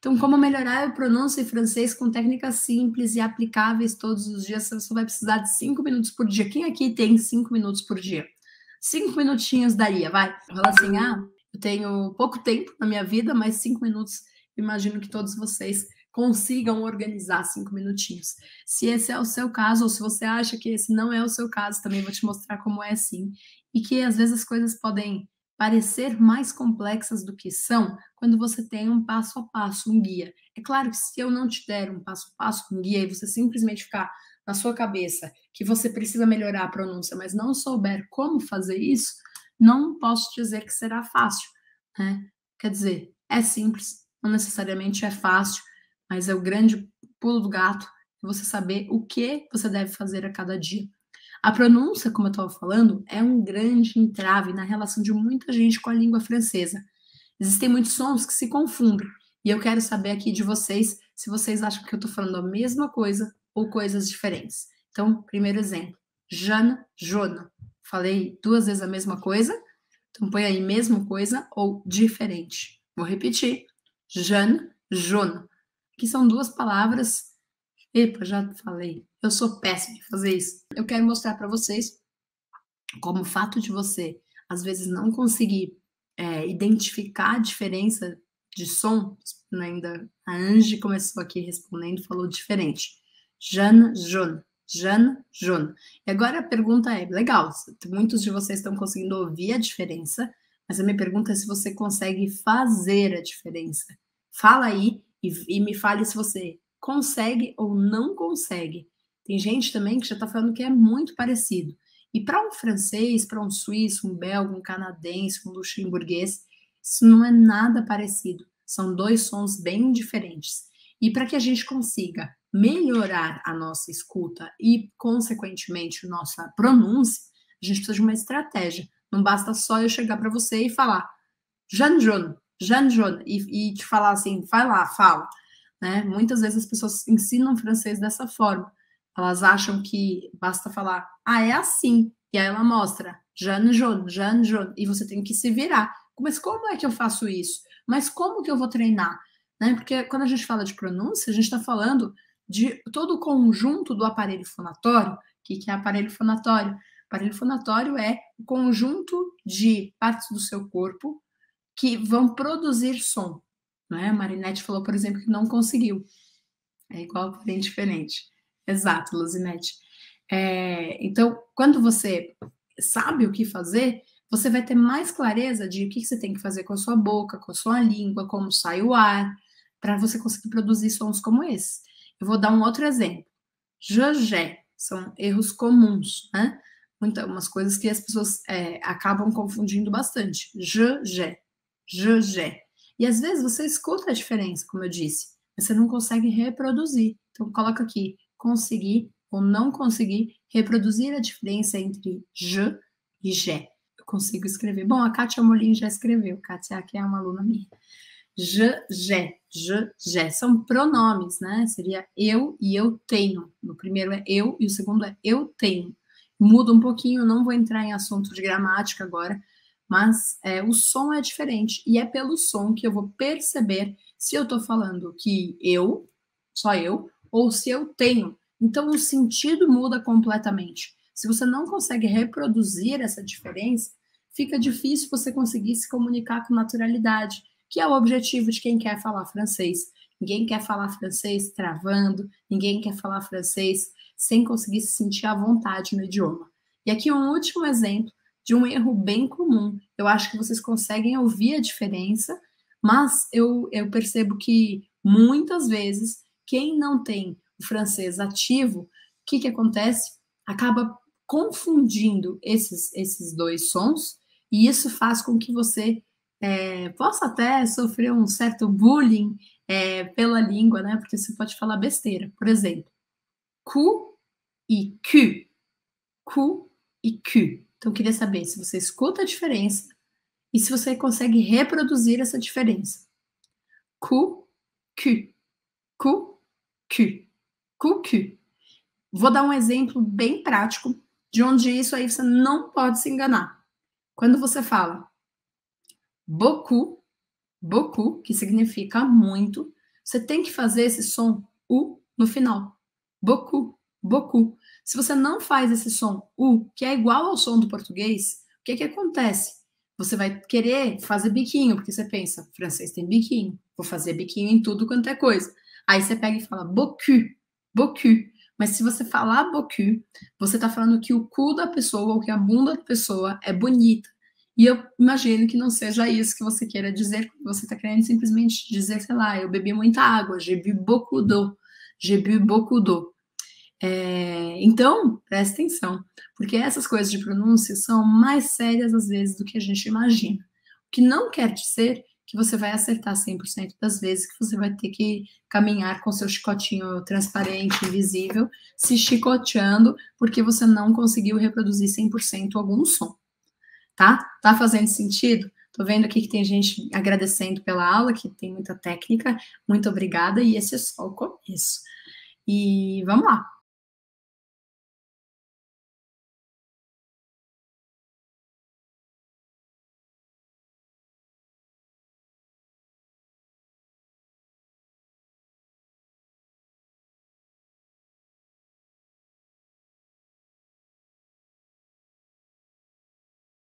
Então, como melhorar a pronúncia em francês com técnicas simples e aplicáveis todos os dias? Você só vai precisar de cinco minutos por dia. Quem aqui tem cinco minutos por dia? Cinco minutinhos daria, vai. Fala assim, ah, eu tenho pouco tempo na minha vida, mas cinco minutos, imagino que todos vocês consigam organizar cinco minutinhos. Se esse é o seu caso, ou se você acha que esse não é o seu caso, também vou te mostrar como é assim. E que às vezes as coisas podem parecer mais complexas do que são quando você tem um passo a passo, um guia. É claro que se eu não te der um passo a passo, um guia, e você simplesmente ficar na sua cabeça que você precisa melhorar a pronúncia, mas não souber como fazer isso, não posso dizer que será fácil. Né? Quer dizer, é simples, não necessariamente é fácil, mas é o grande pulo do gato você saber o que você deve fazer a cada dia. A pronúncia, como eu estava falando, é um grande entrave na relação de muita gente com a língua francesa. Existem muitos sons que se confundem. E eu quero saber aqui de vocês se vocês acham que eu estou falando a mesma coisa ou coisas diferentes. Então, primeiro exemplo: Jeanne, Jona. Falei duas vezes a mesma coisa? Então, põe aí mesma coisa ou diferente. Vou repetir: Jeanne, Jona. Que são duas palavras. Epa, já falei. Eu sou péssima em fazer isso. Eu quero mostrar para vocês como o fato de você, às vezes, não conseguir é, identificar a diferença de som, né, ainda a Ange começou aqui respondendo, falou diferente. Jeanne, Jone. Jeanne, Jone. E agora a pergunta é, legal, muitos de vocês estão conseguindo ouvir a diferença, mas a minha pergunta é se você consegue fazer a diferença. Fala aí e, e me fale se você consegue ou não consegue tem gente também que já está falando que é muito parecido. E para um francês, para um suíço, um belga, um canadense, um luxemburguês, isso não é nada parecido. São dois sons bem diferentes. E para que a gente consiga melhorar a nossa escuta e, consequentemente, nossa pronúncia, a gente precisa de uma estratégia. Não basta só eu chegar para você e falar Jean John, e, e te falar assim, vai lá, fala. Né? Muitas vezes as pessoas ensinam francês dessa forma. Elas acham que basta falar, ah, é assim. E aí ela mostra, Jeanne John, Jeanne John, e você tem que se virar. Mas como é que eu faço isso? Mas como que eu vou treinar? Né? Porque quando a gente fala de pronúncia, a gente está falando de todo o conjunto do aparelho fonatório. O que, que é aparelho fonatório? Aparelho fonatório é o conjunto de partes do seu corpo que vão produzir som. Né? A Marinette falou, por exemplo, que não conseguiu. É igual, bem diferente. Exato, Luzinete. É, então, quando você sabe o que fazer, você vai ter mais clareza de o que você tem que fazer com a sua boca, com a sua língua, como sai o ar, para você conseguir produzir sons como esse. Eu vou dar um outro exemplo. Je, são erros comuns, né? Muitas umas coisas que as pessoas é, acabam confundindo bastante. Je, je. E às vezes você escuta a diferença, como eu disse, mas você não consegue reproduzir. Então, coloca aqui conseguir ou não conseguir reproduzir a diferença entre je e je. Eu consigo escrever. Bom, a Kátia Molin já escreveu. Kátia aqui é uma aluna minha. Je, je, je, je. São pronomes, né? Seria eu e eu tenho. O primeiro é eu e o segundo é eu tenho. Muda um pouquinho, não vou entrar em assunto de gramática agora, mas é, o som é diferente. E é pelo som que eu vou perceber se eu estou falando que eu, só eu, ou se eu tenho. Então o sentido muda completamente. Se você não consegue reproduzir essa diferença, fica difícil você conseguir se comunicar com naturalidade, que é o objetivo de quem quer falar francês. Ninguém quer falar francês travando, ninguém quer falar francês sem conseguir se sentir à vontade no idioma. E aqui um último exemplo de um erro bem comum. Eu acho que vocês conseguem ouvir a diferença, mas eu, eu percebo que muitas vezes quem não tem o francês ativo, o que, que acontece? Acaba confundindo esses, esses dois sons, e isso faz com que você é, possa até sofrer um certo bullying é, pela língua, né? Porque você pode falar besteira. Por exemplo, cu e cu. Cu e cu. Então, eu queria saber se você escuta a diferença e se você consegue reproduzir essa diferença. Cu, cu. Cu, Q. Q. Vou dar um exemplo bem prático de onde isso aí você não pode se enganar. Quando você fala beaucoup, beaucoup, que significa muito, Você tem que fazer esse som U no final. Boku, boku. Se você não faz esse som U, que é igual ao som do português, o que que acontece? Você vai querer fazer biquinho, porque você pensa, francês tem biquinho, vou fazer biquinho em tudo quanto é coisa. Aí você pega e fala beaucoup, beaucoup. Mas se você falar beaucoup, você está falando que o cu da pessoa ou que a bunda da pessoa é bonita. E eu imagino que não seja isso que você queira dizer, você está querendo simplesmente dizer, sei lá, eu bebi muita água, j'ai bu beaucoup d'eau, j'ai bu beaucoup d'eau. É, então, preste atenção, porque essas coisas de pronúncia são mais sérias às vezes do que a gente imagina. O que não quer dizer que você vai acertar 100% das vezes, que você vai ter que caminhar com seu chicotinho transparente, invisível, se chicoteando, porque você não conseguiu reproduzir 100% algum som. Tá? Tá fazendo sentido? Tô vendo aqui que tem gente agradecendo pela aula, que tem muita técnica. Muito obrigada, e esse é só o começo. E vamos lá.